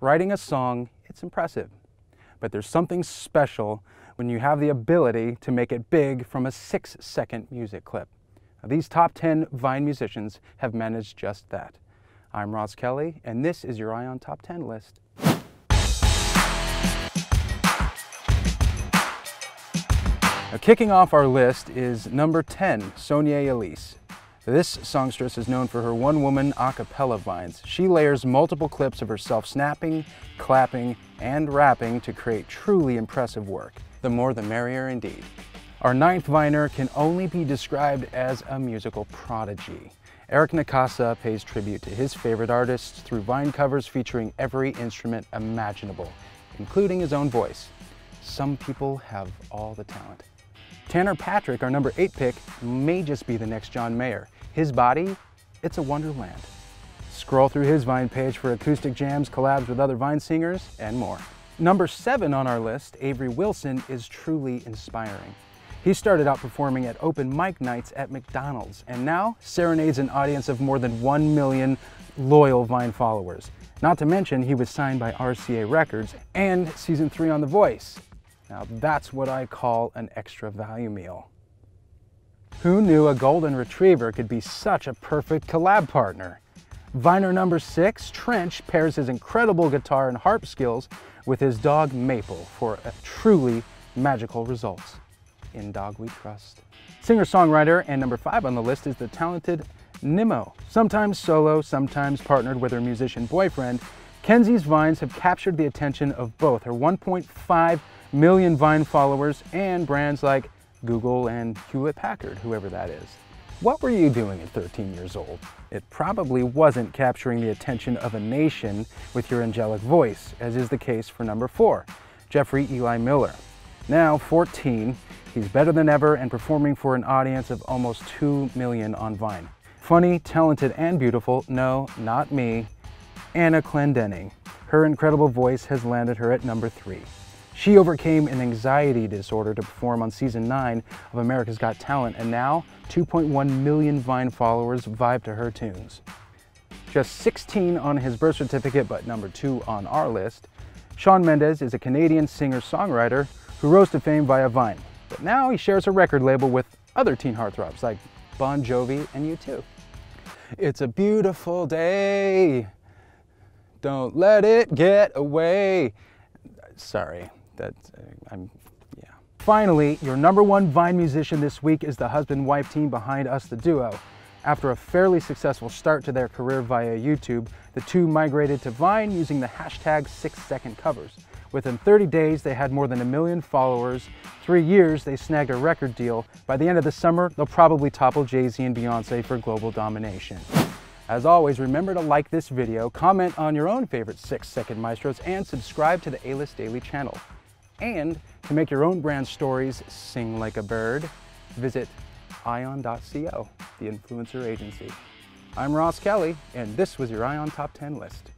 Writing a song, it's impressive, but there's something special when you have the ability to make it big from a six second music clip. Now, these top 10 Vine musicians have managed just that. I'm Ross Kelly, and this is your ION Top 10 list. Now, kicking off our list is number 10, Sonyae Elise. This songstress is known for her one-woman a cappella vines. She layers multiple clips of herself snapping, clapping, and rapping to create truly impressive work. The more the merrier indeed. Our ninth viner can only be described as a musical prodigy. Eric Nakassa pays tribute to his favorite artists through Vine covers featuring every instrument imaginable, including his own voice. Some people have all the talent. Tanner Patrick, our number eight pick, may just be the next John Mayer. His body, it's a wonderland. Scroll through his Vine page for acoustic jams, collabs with other Vine singers, and more. Number seven on our list, Avery Wilson, is truly inspiring. He started out performing at open mic nights at McDonald's and now serenades an audience of more than 1 million loyal Vine followers. Not to mention, he was signed by RCA Records and season three on The Voice. Now that's what I call an extra value meal. Who knew a golden retriever could be such a perfect collab partner? Viner number six, Trench, pairs his incredible guitar and harp skills with his dog Maple for a truly magical results. In Dog We Trust. Singer-songwriter and number five on the list is the talented Nimmo. Sometimes solo, sometimes partnered with her musician boyfriend, Kenzie's vines have captured the attention of both her 1.5 million Vine followers and brands like Google and Hewlett Packard, whoever that is. What were you doing at 13 years old? It probably wasn't capturing the attention of a nation with your angelic voice, as is the case for number four, Jeffrey Eli Miller. Now 14, he's better than ever and performing for an audience of almost 2 million on Vine. Funny, talented, and beautiful, no, not me, Anna Clendening. Her incredible voice has landed her at number three. She overcame an anxiety disorder to perform on season 9 of America's Got Talent, and now 2.1 million Vine followers vibe to her tunes. Just 16 on his birth certificate, but number 2 on our list, Shawn Mendes is a Canadian singer-songwriter who rose to fame via Vine, but now he shares a record label with other teen heartthrobs like Bon Jovi and U2. It's a beautiful day, don't let it get away. Sorry, that uh, I'm, yeah. Finally, your number one Vine musician this week is the husband-wife team behind Us the Duo. After a fairly successful start to their career via YouTube, the two migrated to Vine using the hashtag 6-second covers. Within 30 days, they had more than a million followers. Three years, they snagged a record deal. By the end of the summer, they'll probably topple Jay-Z and Beyonce for global domination. As always, remember to like this video, comment on your own favorite 6-second maestros, and subscribe to the A-List Daily channel. And to make your own brand stories sing like a bird, visit ion.co, the influencer agency. I'm Ross Kelly, and this was your Ion Top 10 list.